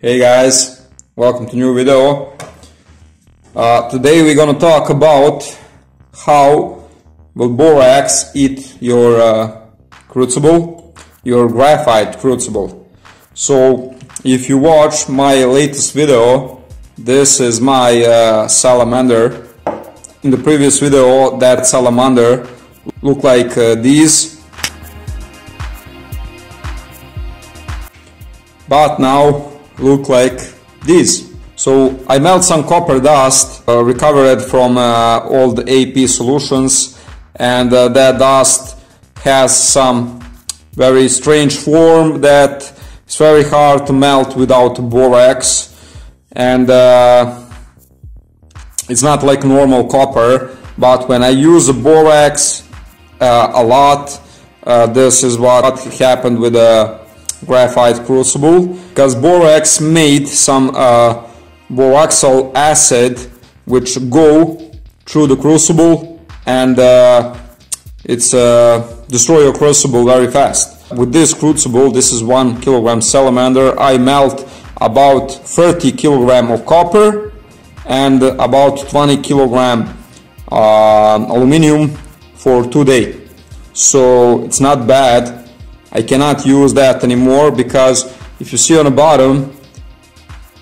Hey guys, welcome to new video. Uh, today we're gonna talk about how will borax eat your uh, crucible, your graphite crucible. So if you watch my latest video, this is my uh, salamander. In the previous video, that salamander looked like uh, these but now look like this. So I melt some copper dust, uh, recovered from uh, old AP solutions, and uh, that dust has some very strange form that is very hard to melt without borax, and uh, it's not like normal copper. But when I use borax uh, a lot, uh, this is what happened with the graphite crucible because borax made some uh, boraxyl acid which go through the crucible and uh, it's uh, destroy your crucible very fast. With this crucible, this is one kilogram salamander, I melt about 30 kilogram of copper and about 20 kilogram uh, aluminum for two days. So it's not bad I cannot use that anymore because if you see on the bottom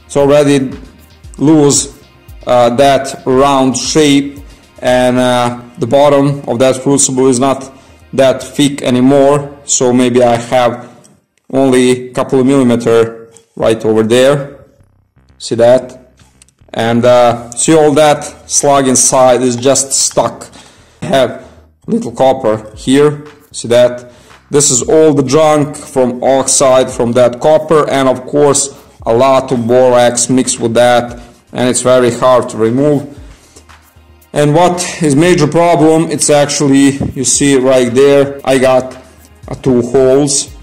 it's already lose uh, that round shape and uh, the bottom of that crucible is not that thick anymore. So maybe I have only a couple of millimeter right over there. See that? And uh, see all that slug inside is just stuck. I have little copper here. See that this is all the junk from oxide from that copper and of course a lot of borax mixed with that and it's very hard to remove. And what is major problem, it's actually, you see right there, I got uh, two holes.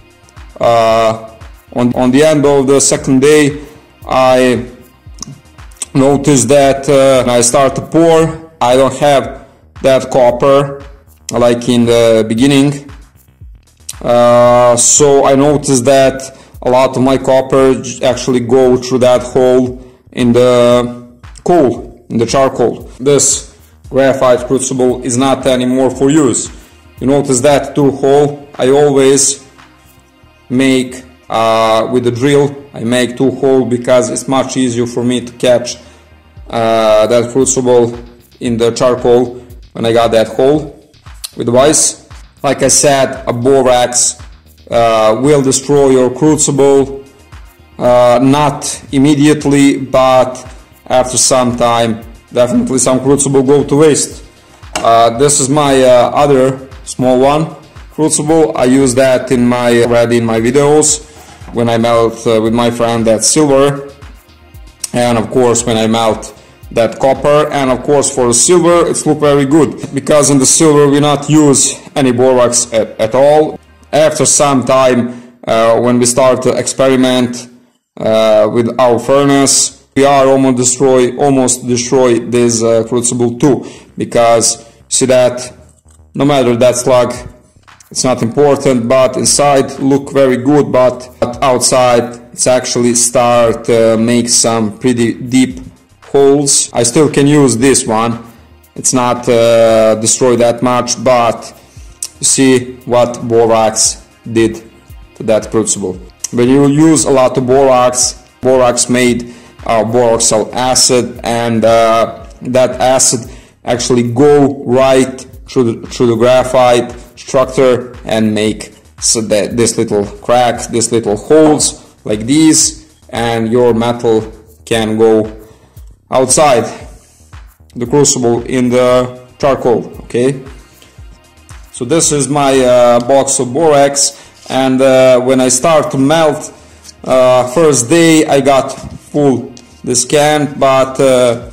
Uh, on, on the end of the second day, I noticed that uh, I start to pour, I don't have that copper like in the beginning uh, so I noticed that a lot of my copper actually go through that hole in the coal, in the charcoal. This graphite crucible is not anymore for use. You notice that two hole, I always make uh, with the drill, I make two hole because it's much easier for me to catch uh, that crucible in the charcoal when I got that hole with the vise. Like I said, a borax uh, will destroy your crucible, uh, not immediately, but after some time, definitely some crucible go to waste. Uh, this is my uh, other small one crucible. I use that in my already in my videos when I melt uh, with my friend that silver, and of course when I melt that copper and of course for the silver it's look very good because in the silver we not use any borax at, at all after some time uh, when we start to experiment uh, with our furnace we are almost destroy almost destroy this uh, crucible too because see that no matter that slug it's not important but inside look very good but outside it's actually start uh, make some pretty deep holes. I still can use this one. It's not uh, destroyed that much, but you see what borax did to that crucible. When you use a lot of borax, borax made uh, acid and uh, that acid actually go right through the, through the graphite structure and make so that this little crack, this little holes like these and your metal can go outside the crucible in the charcoal okay so this is my uh, box of borax and uh, when I start to melt uh, first day I got full this can but uh,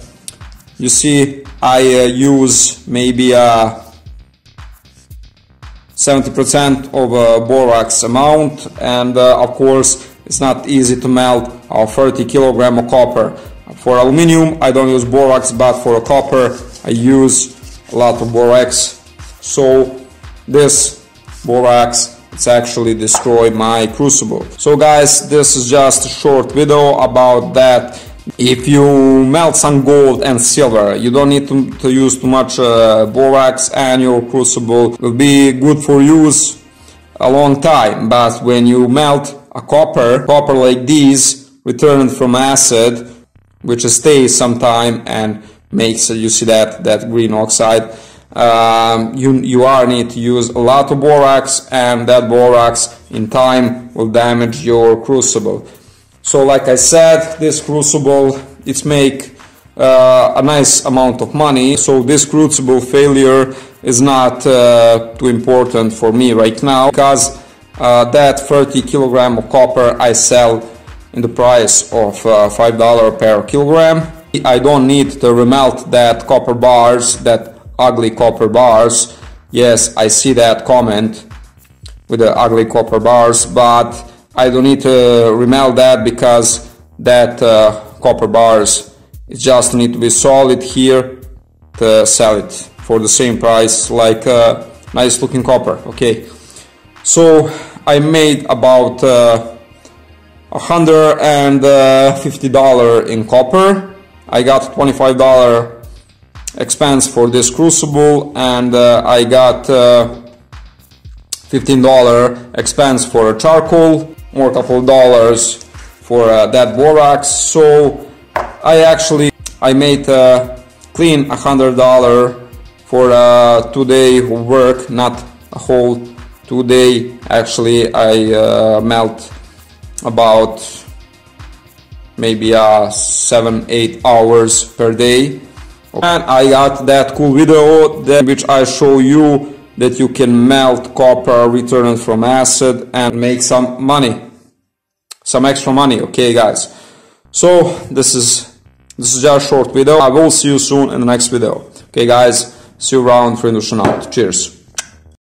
you see I uh, use maybe 70% of a borax amount and uh, of course it's not easy to melt our 30 kilogram of copper for aluminium, I don't use borax, but for copper, I use a lot of borax. So this borax, it's actually destroy my crucible. So guys this is just a short video about that. If you melt some gold and silver you don't need to, to use too much uh, borax and your crucible will be good for use a long time. But when you melt a copper copper like this returned from acid which stays some time and makes you see that that green oxide um, you, you are need to use a lot of borax and that borax in time will damage your crucible. So like I said, this crucible, it's make uh, a nice amount of money. So this crucible failure is not uh, too important for me right now because uh, that 30 kilogram of copper I sell in the price of uh, $5 per kilogram. I don't need to remelt that copper bars that ugly copper bars. Yes, I see that comment with the ugly copper bars, but I don't need to remelt that because that uh, copper bars it just need to be solid here to sell it for the same price like uh, nice looking copper okay so I made about uh, $150 in copper I got $25 expense for this crucible and uh, I got uh, $15 expense for charcoal more couple dollars for uh, that borax. So I actually I made uh, clean a hundred dollar for a two day work not a whole two day actually I uh, melt about maybe uh, seven eight hours per day and I got that cool video that which I show you that you can melt copper returned from acid and make some money. Some extra money okay guys? So this is this is just a short video. I will see you soon in the next video. Okay guys? See you around friend Dusan out cheers